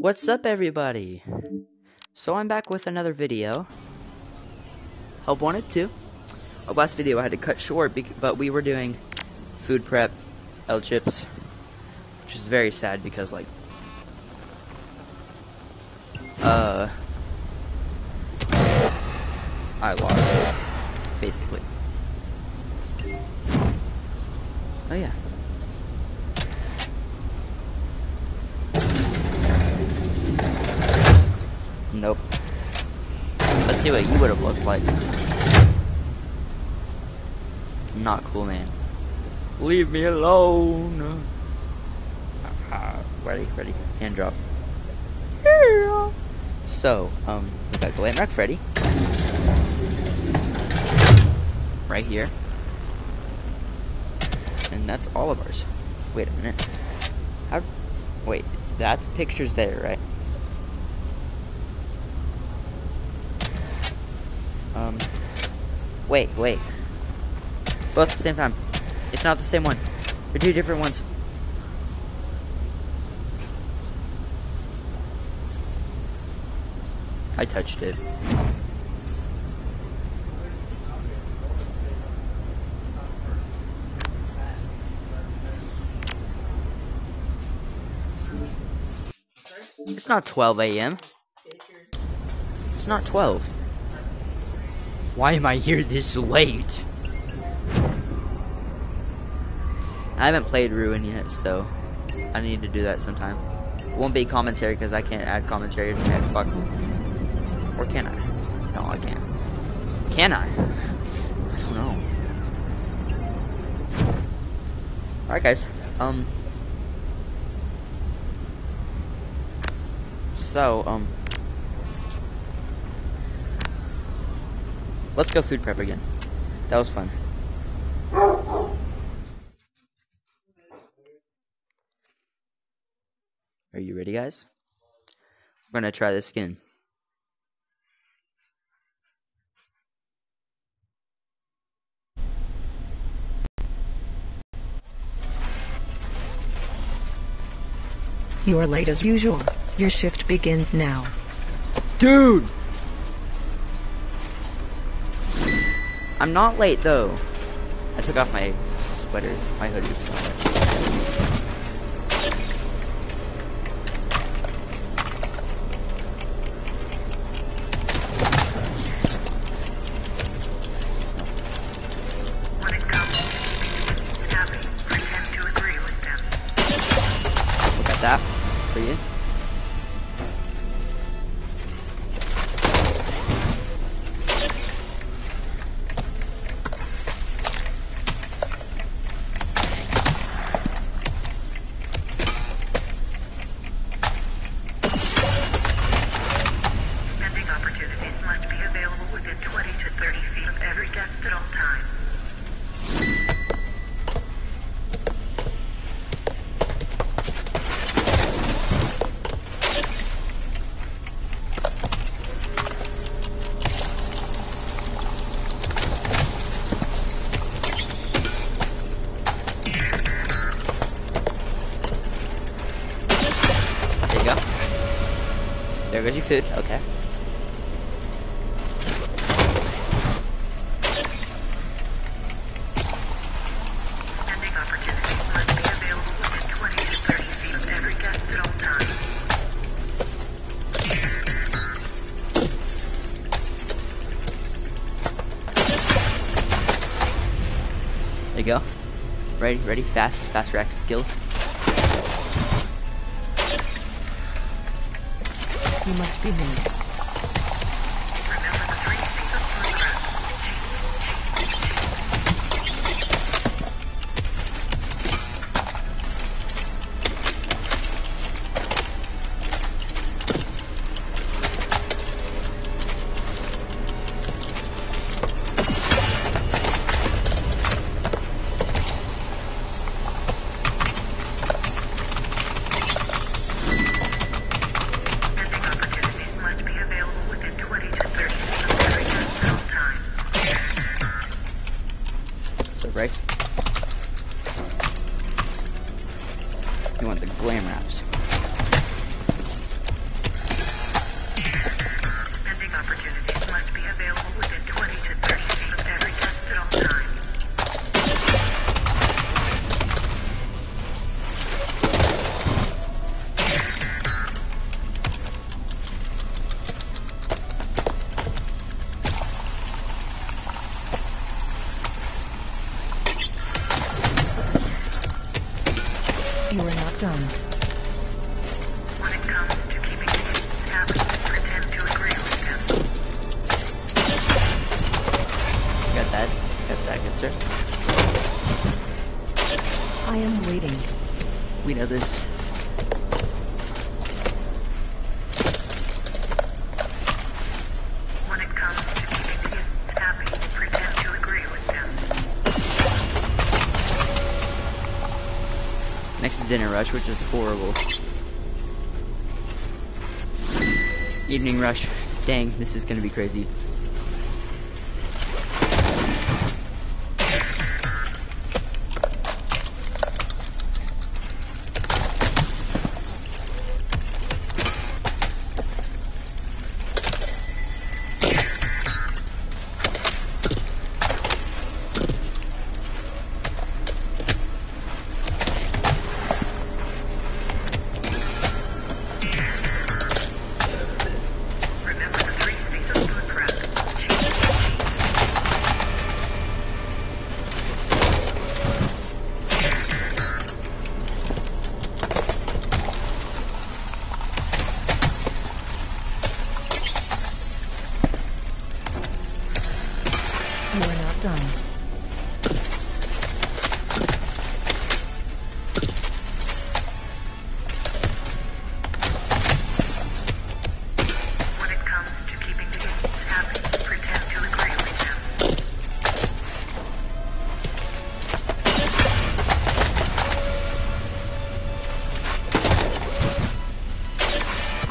What's up everybody? So I'm back with another video. Help Wanted 2. Our last video I had to cut short, but we were doing food prep, L chips, which is very sad because like, uh, I lost, basically. Oh yeah. Nope. Let's see what you would have looked like. Not cool, man. Leave me alone. Uh, ready, ready. Hand drop. So, um, we got Glam Rock Freddy. Right here. And that's all of ours. Wait a minute. How? Wait, that picture's there, right? Um, wait, wait. Both at the same time. It's not the same one. They're two different ones. I touched it. It's not 12 a.m. It's not 12. Why am I here this late? I haven't played Ruin yet, so I need to do that sometime. Won't be commentary because I can't add commentary to my Xbox. Or can I? No, I can't. Can I? I don't know. Alright guys, um... So, um... Let's go food prep again. That was fun. Are you ready, guys? We're gonna try this again. You are late as usual. Your shift begins now. Dude! I'm not late though. I took off my sweater, my hoodie. Look at that for you. All times. There you go. Ready, ready, fast, fast reaction skills. You must be Dinner Rush, which is horrible. Evening Rush. Dang, this is gonna be crazy.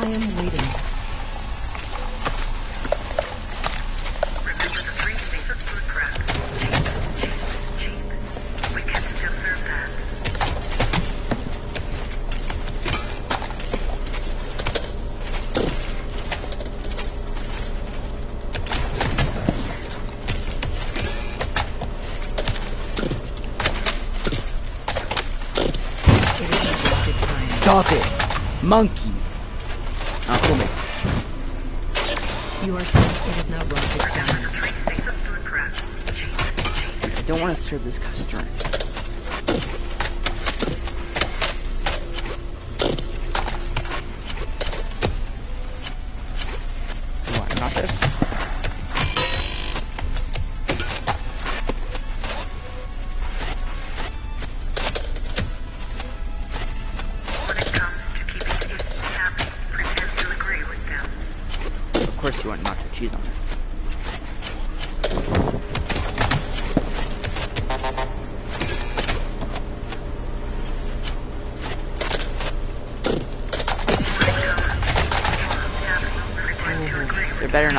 I am waiting. Remember the three C's of food prep. Cheap, cheap, cheap. We can still serve that. It is not wasted time. Stop it! Monkey! Serve this customer.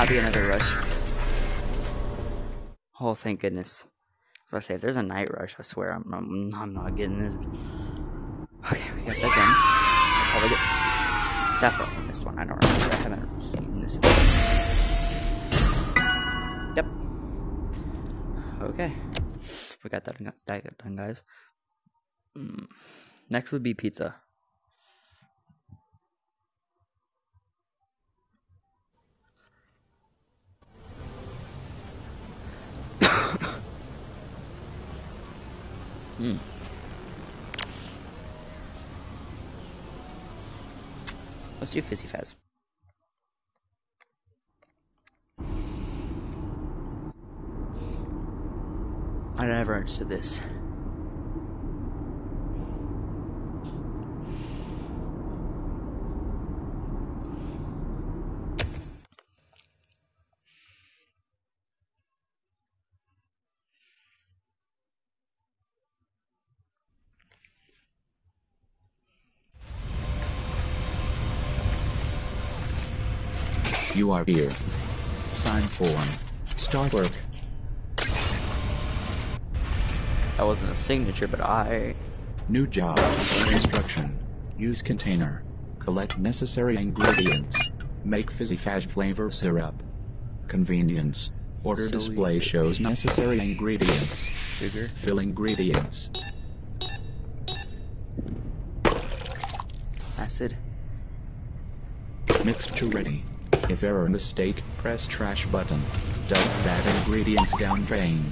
Be another rush. Oh, thank goodness. I was say, if there's a night rush, I swear I'm, I'm, I'm not getting this. Okay, we got that done. Probably get s- stuff on this one. I don't remember. I haven't seen this. Yep. Okay. We got that done, that done guys. Mm. Next would be pizza. Hmm. Let's do Fizzy Faz. I never understood this. You are here. Sign form. Start work. That wasn't a signature, but I. New job. Instruction. Use container. Collect necessary ingredients. Make fizzy faz flavor syrup. Convenience. Order So display we- shows necessary ingredients. Sugar. Fill ingredients. Acid. Mixture ready. If error mistake, press trash button. Dump that ingredients down drain.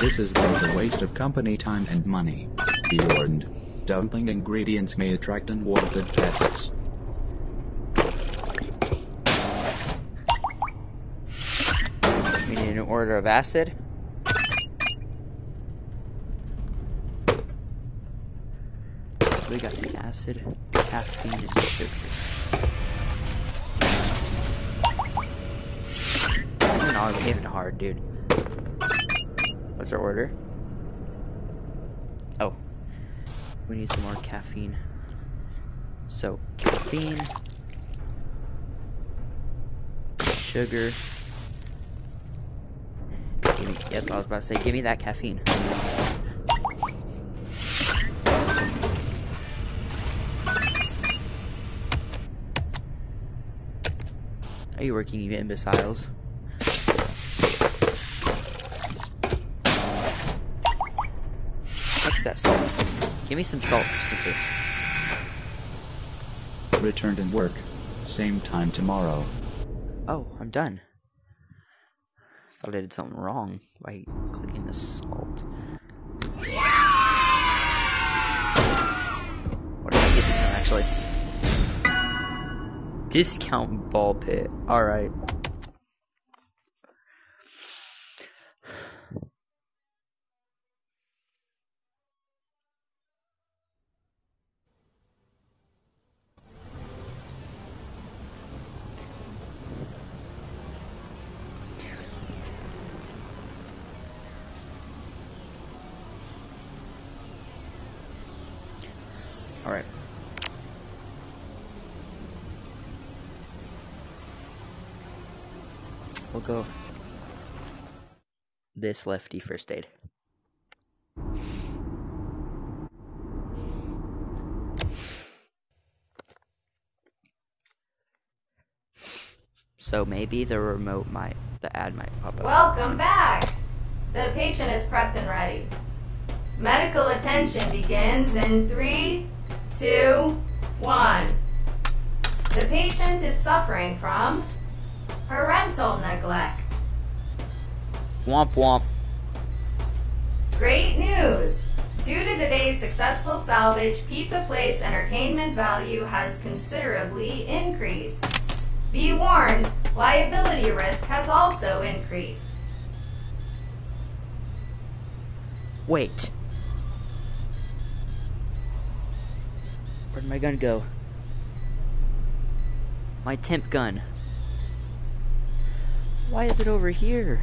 This is both a waste of company time and money. Be warned, dumping ingredients may attract unwanted pests. We need an order of acid. We got the acid, caffeine, and sugar. Hard, even hard, dude. What's our order? Oh, we need some more caffeine. So caffeine, sugar. Give me, yep, I was about to say, give me that caffeine. Are you working, you imbeciles? That salt? Give me some salt, just in case. Return to work. Same time tomorrow. Oh, I'm done. Thought I did something wrong by clicking the salt. What did I get this actually? Discount ball pit. Alright. This lefty first aid. So maybe the remote might, the ad might pop up. Welcome back. The patient is prepped and ready. Medical attention begins in three, two, one. The patient is suffering from parental neglect. Womp womp. Great news! Due to today's successful salvage, Pizzaplex entertainment value has considerably increased. Be warned, liability risk has also increased. Wait. Where'd my gun go? My temp gun. Why is it over here?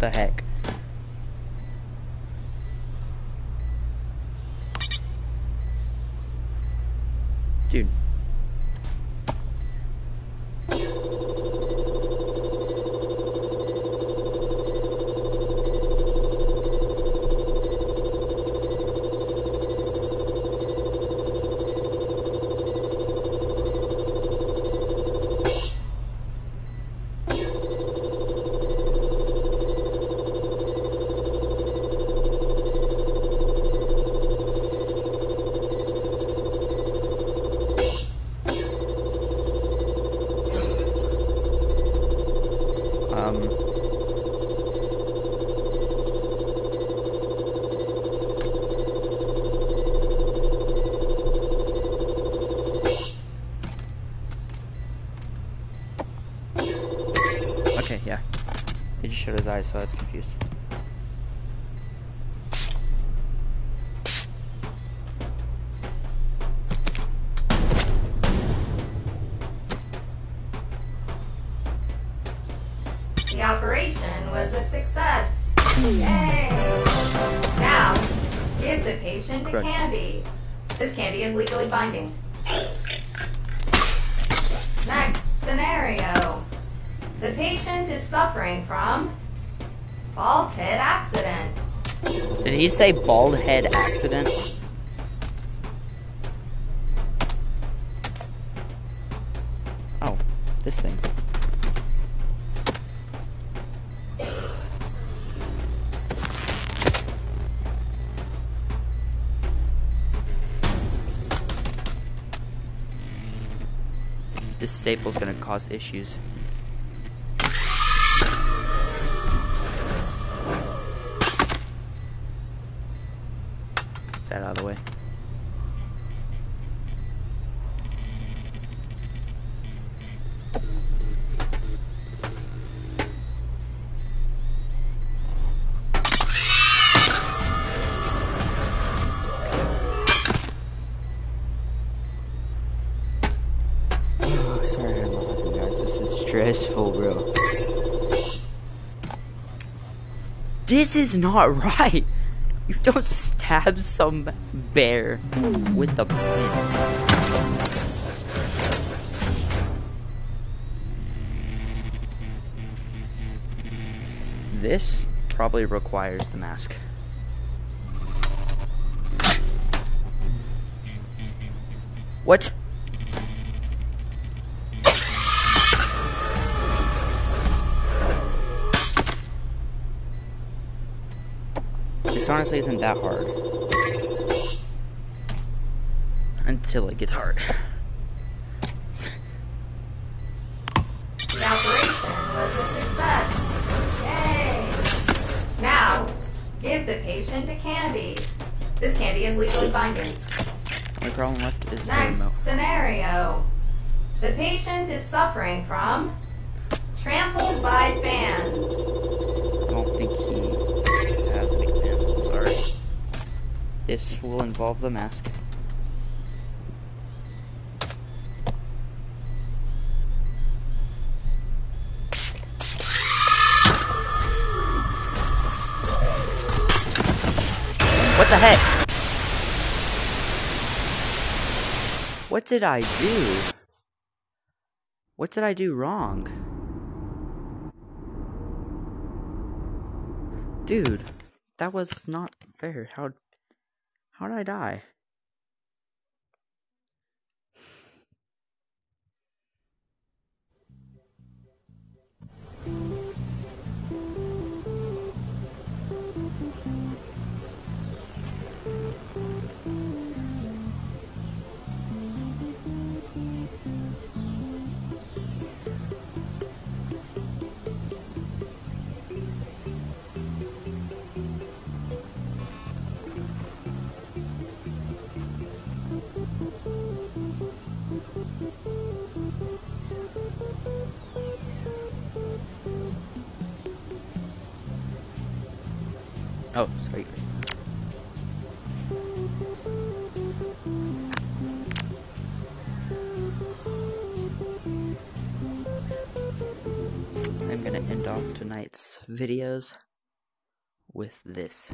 What the heck? Dude. Um. Okay, yeah. He just shut his eyes, so I was confused. The operation was a success. Yay! Now, give the patient Correct. candy. This candy is legally binding. Next scenario. The patient is suffering from Bald head accident. Did he say bald head accident? Oh, this thing. this staple's gonna cause issues. That out of the way. Oh, sorry guys. This is stressful, bro. This is not right. You don't stab some bear with a pin. This probably requires the mask. What? This honestly isn't that hard. Until it gets hard. The operation was a success. Yay! Now, give the patient a candy. This candy is legally binding. Only problem left is the Next scenario. The patient is suffering from trampled by fans. This will involve the mask. What the heck? What did I do? What did I do wrong? Dude, that was not fair. How how did I die? Oh, sorry. I'm gonna end off tonight's videos with this.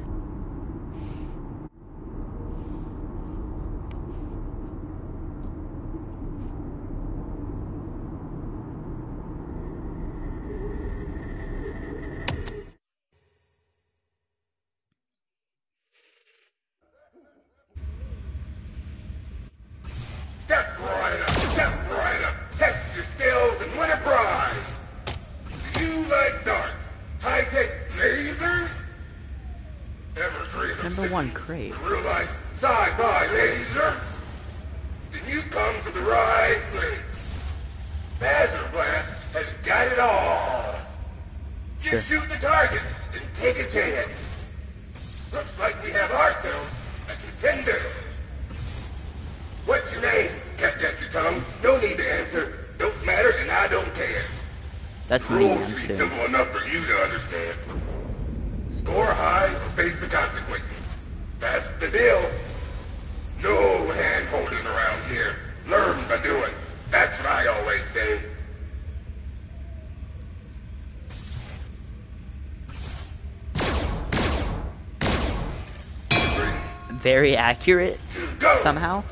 Number one crate. a real life sci-fi laser? Then you come to the right place. Fazer Blast has got it all. Sure. Just shoot the target and take a chance. Looks like we have ourselves a contender. What's your name? Kept at your tongue. No need to answer. Don't matter, and I don't care. That's me, I'm simple enough for you to understand. Score high or face the consequences. That's the deal. No hand holding around here. Learn by doing. That's what I always say. Very accurate somehow.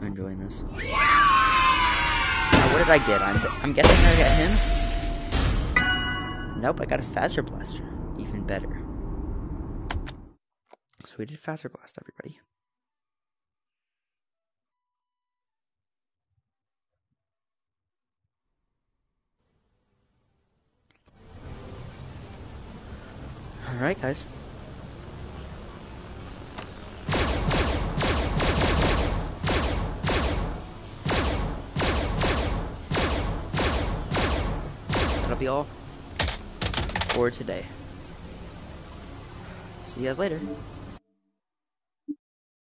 I'm enjoying this. Now, what did I get? I'm, I'm guessing I got him. Nope, I got a faster blaster. Even better. So we did faster blast, everybody. Alright, guys. Be all for today. See you guys later.